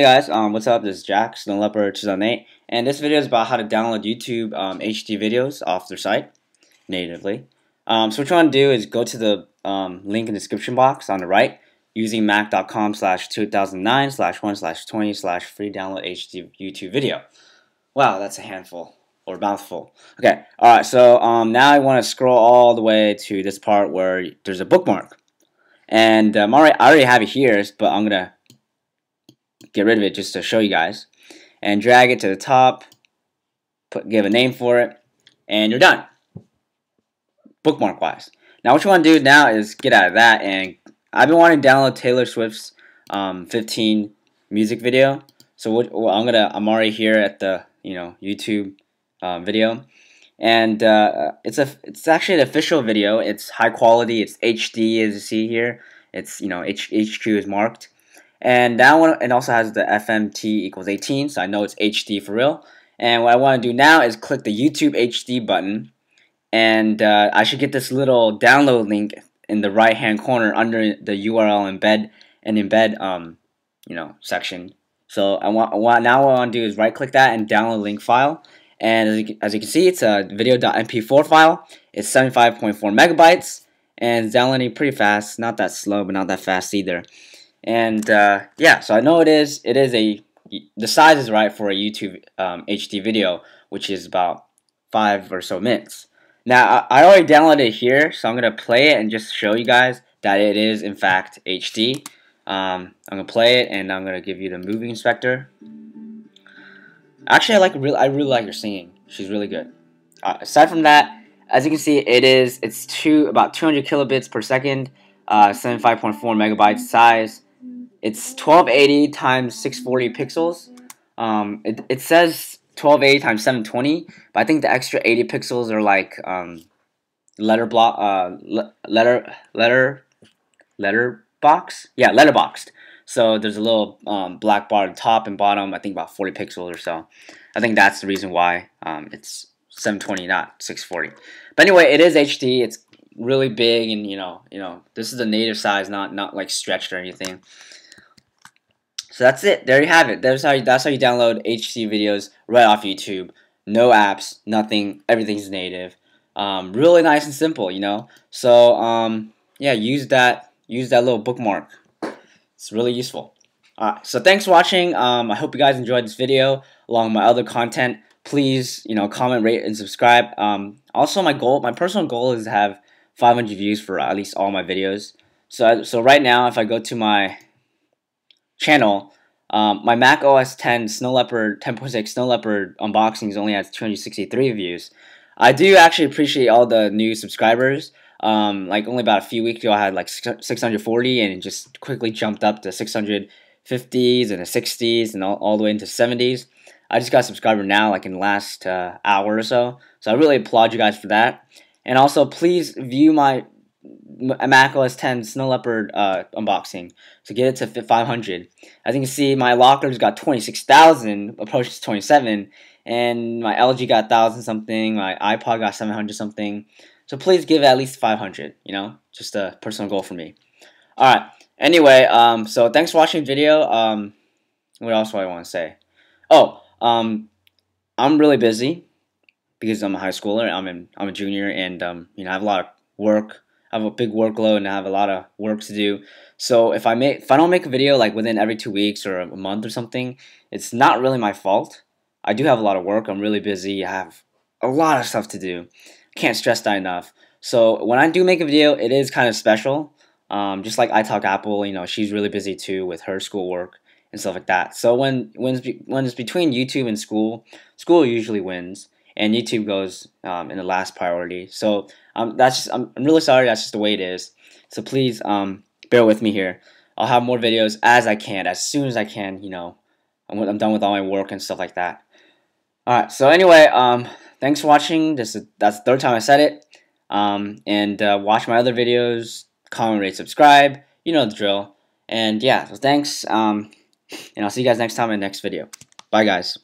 Hey guys, um, what's up? This is Jack, Snow Leopard 2008, and this video is about how to download YouTube um, HD videos off their site natively. Um, so what you want to do is go to the um, link in the description box on the right usingmac.com slash 2009 slash 1 slash 20 slash free download HD YouTube video. Wow, that's a handful or mouthful. Okay, alright, so um, now I want to scroll all the way to this part where there's a bookmark. And um, I already have it here, but I'm going to get rid of it just to show you guys. And drag it to the top, put give a name for it, and you're done. Bookmark wise. Now what you want to do now is get out of that and I've been wanting to download Taylor Swift's um, 15 music video. So what, I'm gonna I'm already here at the you know YouTube uh, video, and uh, it's a it's actually an official video. It's high quality. It's HD as you see here. It's you know H, HQ is marked, and that one, it also has the FMT equals 18, so I know it's HD for real. And what I want to do now is click the YouTube HD button, and uh, I should get this little download link in the right hand corner under the URL embed and embed um, you know section. So I want, I want now what I want to do is right click that and download link file. And as you, as you can see, it's a video.mp4 file. It's 75.4 megabytes and it's downloading pretty fast. Not that slow, but not that fast either. And uh, yeah, so I know it is. It is a the size is right for a YouTube um, HD video, which is about five or so minutes. Now I, I already downloaded it here, so I'm gonna play it and just show you guys that it is in fact HD. Um, I'm gonna play it and I'm gonna give you the movie inspector. Actually, I like really, I really like her singing. She's really good. Uh, aside from that, as you can see, it is it's two about 200 kilobits per second, uh, 75.4 megabytes size. It's 1280 times 640 pixels. Um, it, it says 1280 times 720, but I think the extra 80 pixels are like um, letter block, uh, le letter, letter, letter box. Yeah, letterboxed. So there's a little um, black bar at top and bottom. I think about 40 pixels or so. I think that's the reason why um, it's 720, not 640. But anyway, it is HD. It's really big, and you know, you know, this is the native size, not not like stretched or anything. So that's it. There you have it. That's how you, that's how you download HD videos right off YouTube. No apps, nothing. Everything's native. Um, really nice and simple, you know. So um, yeah, use that use that little bookmark. It's really useful. Alright, so thanks for watching. Um, I hope you guys enjoyed this video along with my other content. Please, you know, comment, rate, and subscribe. Um, also, my goal, my personal goal is to have 500 views for at least all my videos. So, so right now, if I go to my channel, um, my Mac OS 10 Snow Leopard 10.6 Snow Leopard unboxings only has 263 views. I do actually appreciate all the new subscribers. Um, like only about a few weeks ago, I had like 640, and it just quickly jumped up to 650s and the 60s and all, all the way into 70s. I just got a subscriber now, like in the last uh, hour or so. So I really applaud you guys for that. And also, please view my Mac OS 10 Snow Leopard uh, unboxing to get it to 500. As you can see, my locker's got 26,000, approaches 27, and my LG got 1,000 something, my iPod got 700 something. So please give at least 500, you know, just a personal goal for me. Alright, anyway, um, so thanks for watching the video. Um, what else do I want to say? Oh, um, I'm really busy because I'm a high schooler. I'm in, I'm a junior, and um, you know, I have a lot of work have a big workload and I have a lot of work to do. So if I make if I don't make a video like within every two weeks or a month or something, it's not really my fault. I do have a lot of work. I'm really busy. I have a lot of stuff to do. Can't stress that enough. So when I do make a video, it is kind of special. Um, just like I talk Apple, you know, she's really busy too with her schoolwork and stuff like that. So when when it's, when it's between YouTube and school, school usually wins and YouTube goes um, in the last priority. So um, that's just, I'm, I'm really sorry. That's just the way it is. So please um, bear with me here. I'll have more videos as I can, as soon as I can. You know, I'm, I'm done with all my work and stuff like that. All right. So anyway, um, thanks for watching. This is that's the third time I said it. Um, and uh, watch my other videos. Comment, rate, subscribe. You know the drill. And yeah, so thanks. Um, and I'll see you guys next time in the next video. Bye, guys.